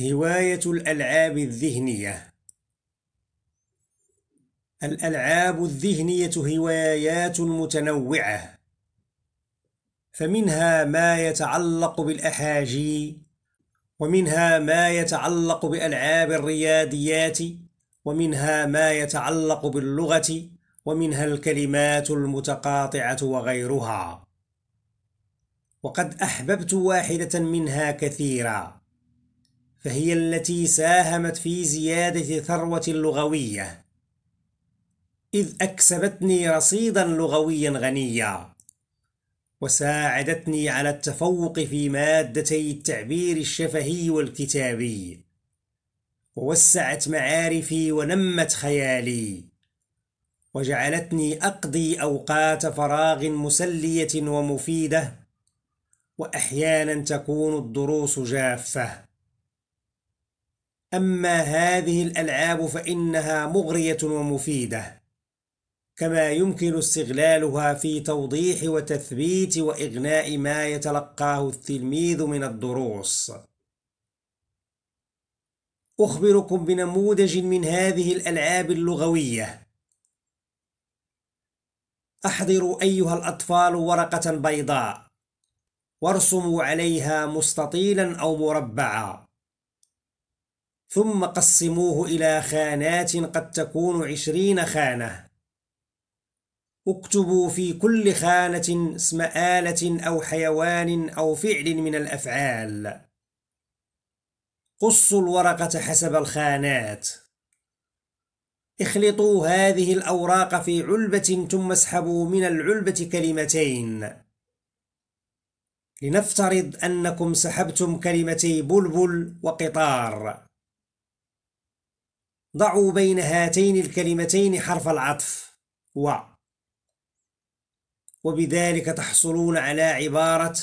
هواية الألعاب الذهنية. الألعاب الذهنية هوايات متنوعة. فمنها ما يتعلق بالأحاجي ومنها ما يتعلق بألعاب الرياضيات ومنها ما يتعلق باللغة ومنها الكلمات المتقاطعة وغيرها. وقد أحببت واحدة منها كثيرا. فهي التي ساهمت في زيادة ثروتي اللغوية إذ أكسبتني رصيدا لغويا غنيا وساعدتني على التفوق في مادتي التعبير الشفهي والكتابي ووسعت معارفي ونمت خيالي وجعلتني أقضي أوقات فراغ مسلية ومفيدة وأحيانا تكون الدروس جافة. أما هذه الألعاب فإنها مغرية ومفيدة كما يمكن استغلالها في توضيح وتثبيت وإغناء ما يتلقاه التلميذ من الدروس. أخبركم بنموذج من هذه الألعاب اللغوية. أحضروا أيها الأطفال ورقة بيضاء وارسموا عليها مستطيلا أو مربعا. ثم قسموه إلى خانات قد تكون عشرين خانة. اكتبوا في كل خانة اسم آلة أو حيوان أو فعل من الأفعال. قصوا الورقة حسب الخانات. اخلطوا هذه الأوراق في علبة ثم اسحبوا من العلبة كلمتين. لنفترض أنكم سحبتم كلمتي بلبل وقطار. ضعوا بين هاتين الكلمتين حرف العطف. و. وبذلك تحصلون على عبارة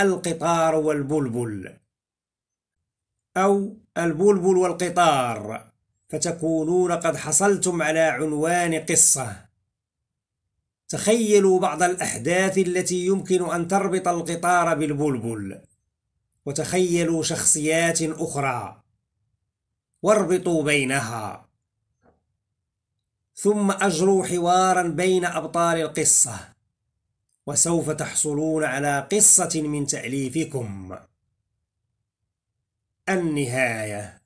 القطار والبلبل. أو البلبل والقطار. فتكونون قد حصلتم على عنوان قصة. تخيلوا بعض الأحداث التي يمكن أن تربط القطار بالبلبل. وتخيلوا شخصيات أخرى. واربطوا بينها. ثم أجروا حوارا بين أبطال القصة وسوف تحصلون على قصة من تأليفكم. النهاية.